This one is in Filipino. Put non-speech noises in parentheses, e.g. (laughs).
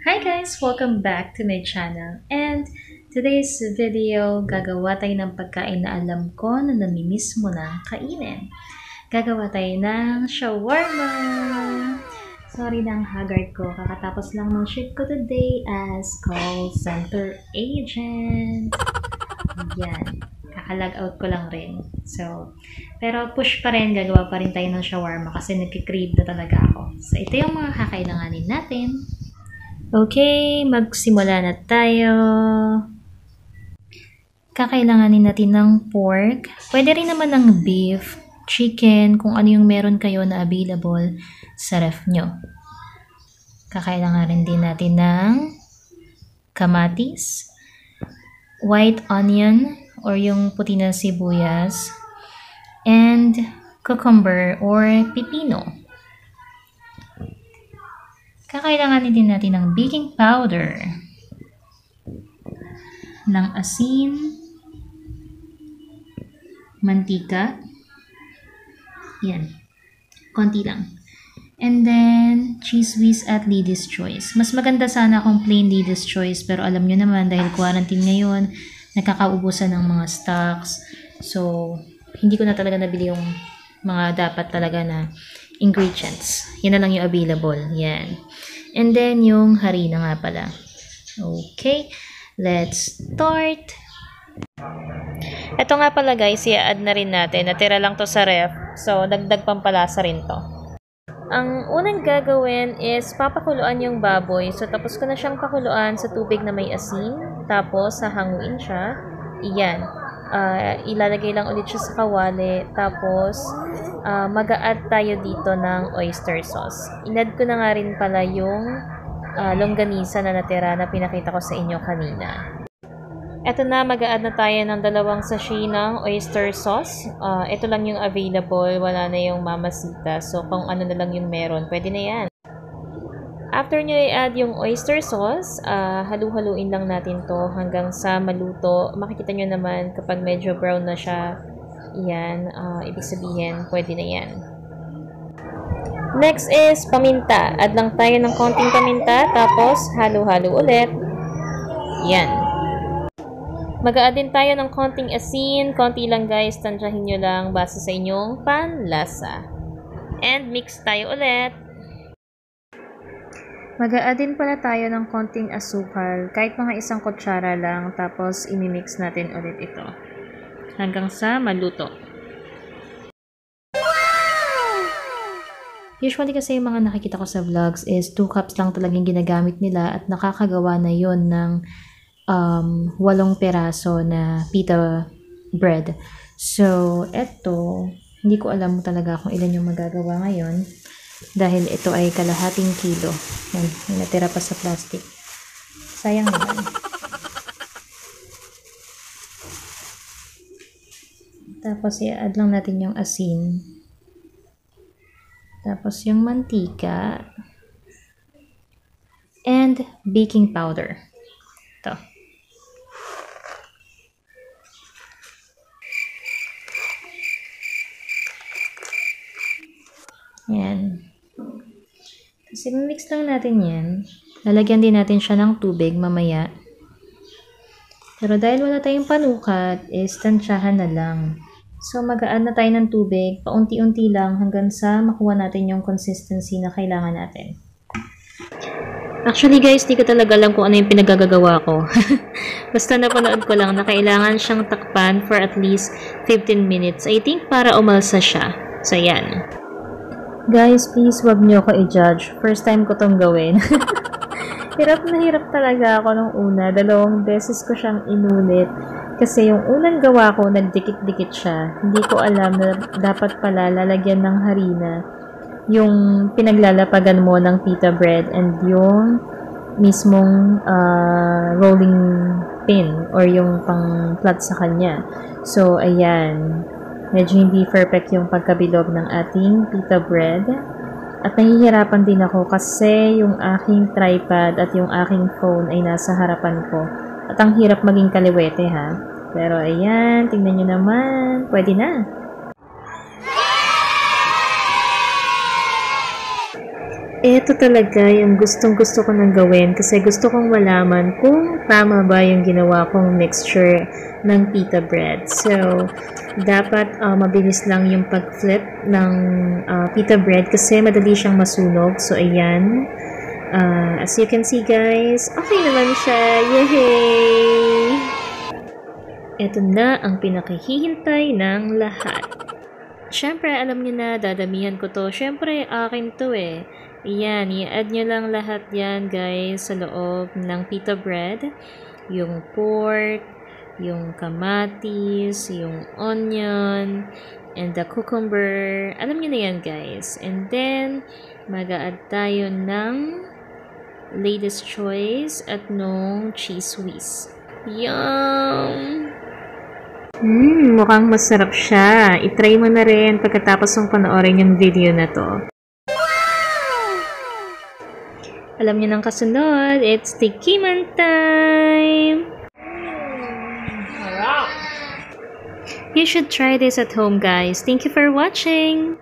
Hi guys! Welcome back to my channel. And today's video, gagawa tayo ng pagkain na alam ko na namimiss mo na kainin. Gagawa tayo ng shawarma! Sorry ang haggard ko. Kakatapos lang ng shift ko today as call center agent. Yan. Kakalag out ko lang rin. So, pero push pa rin, gagawa pa rin tayo ng shawarma kasi nagkikrave na talaga ako. So, ito yung mga kakailanganin natin. Okay, magsimula na tayo. Kakailanganin natin ng pork. Pwede rin naman ng beef, chicken, kung ano yung meron kayo na available sa ref nyo. Kakailanganin din natin ng kamatis, white onion, or yung puti na sibuyas, and cucumber or pipino. Kakailanganin din natin ng baking powder, ng asin, mantika, yan, konti lang. And then, cheese whiz at lady's choice. Mas maganda sana kung plain lady's choice, pero alam nyo naman, dahil quarantine ngayon, nakakaubusan ng mga stocks. So, hindi ko na talaga nabili yung mga dapat talaga na ingredients. Yan na lang yung available. Yan. And then, yung harina nga pala. Okay. Let's start. Ito nga pala guys, i-add na rin natin. Natira lang to sa ref. So, dagdag pampalasa rin to. Ang unang gagawin is papakuluan yung baboy. So, tapos ko na siyang pakuluan sa tubig na may asin. Tapos, hahanguin siya. Iyan uh, ilalagay lang ulit siya sa kawali. Tapos, uh, mag-a-add tayo dito ng oyster sauce. Inad ko na nga rin pala yung uh, longganisa na natira na pinakita ko sa inyo kanina. Ito na, mag-a-add na tayo ng dalawang sachet ng oyster sauce. Uh, ito lang yung available, wala na yung mamasita. So, kung ano na lang yung meron, pwede na yan. After nyo i-add yung oyster sauce, uh, halu-haluin lang natin to hanggang sa maluto. Makikita nyo naman kapag medyo brown na siya, yan, uh, ibig sabihin, pwede na yan. Next is paminta. Add lang tayo ng konting paminta, tapos halo-halo ulit. Yan. Mag-a-add din tayo ng konting asin. Konti lang guys, tansyahin nyo lang base sa inyong panlasa. And mix tayo ulit mag din pala tayo ng konting asukal, kahit mga isang kutsara lang, tapos imimix natin ulit ito. Hanggang sa maluto. Usually kasi yung mga nakikita ko sa vlogs is 2 cups lang talagang ginagamit nila at nakakagawa na yon ng um, walong peraso na pita bread. So, eto, hindi ko alam talaga kung ilan yung magagawa ngayon dahil ito ay kalahating kilo. Yan, natira pa sa plastic. Sayang naman. Tapos i-add lang natin yung asin. Tapos yung mantika. And baking powder. Ito. Yan. Kasi mix lang natin yan. Lalagyan din natin siya ng tubig mamaya. Pero dahil wala tayong panukat, is tansyahan na lang. So mag-add na tayo ng tubig, paunti-unti lang hanggang sa makuha natin yung consistency na kailangan natin. Actually guys, di ko talaga alam kung ano yung pinagagagawa ko. (laughs) Basta napanood ko lang na kailangan siyang takpan for at least 15 minutes. I think para umalsa siya. So yan. Guys, please wag niyo ako i-judge. First time ko tong gawin. (laughs) hirap na hirap talaga ako nung una. Dalawang beses ko siyang inulit. Kasi yung unang gawa ko, nagdikit-dikit siya. Hindi ko alam na dapat pala lalagyan ng harina yung pinaglalapagan mo ng pita bread and yung mismong uh, rolling pin or yung pang flat sa kanya. So, ayan. Medyo hindi perfect yung pagkabilog ng ating pita bread. At nahihirapan din ako kasi yung aking tripod at yung aking phone ay nasa harapan ko. At ang hirap maging kaliwete ha. Pero ayan, tingnan nyo naman. Pwede na. Ito talaga yung gustong gusto ko nang gawin kasi gusto kong malaman kung tama ba yung ginawa kong mixture ng pita bread. So, dapat uh, mabilis lang yung pag-flip ng uh, pita bread kasi madali siyang masunog. So, ayan. Uh, as you can see guys, okay naman siya. Yay! Ito na ang pinakahihintay ng lahat. Siyempre, alam niyo na, dadamihan ko to. Siyempre, akin to eh. Ayan, i-add nyo lang lahat yan guys sa loob ng pita bread. Yung pork, yung kamatis, yung onion, and the cucumber. Alam nyo na yan guys. And then, mag-add tayo ng latest choice at nung cheese whiz. Yum! Mmm, mukhang masarap siya. I-try mo na rin pagkatapos mong panoorin yung video na to. Alam niyo ng kasunod, it's tikiman time! You should try this at home guys. Thank you for watching!